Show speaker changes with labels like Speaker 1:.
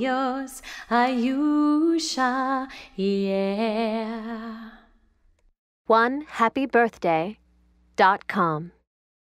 Speaker 1: yours, Ayusha, yeah.
Speaker 2: One happy birthday dot com.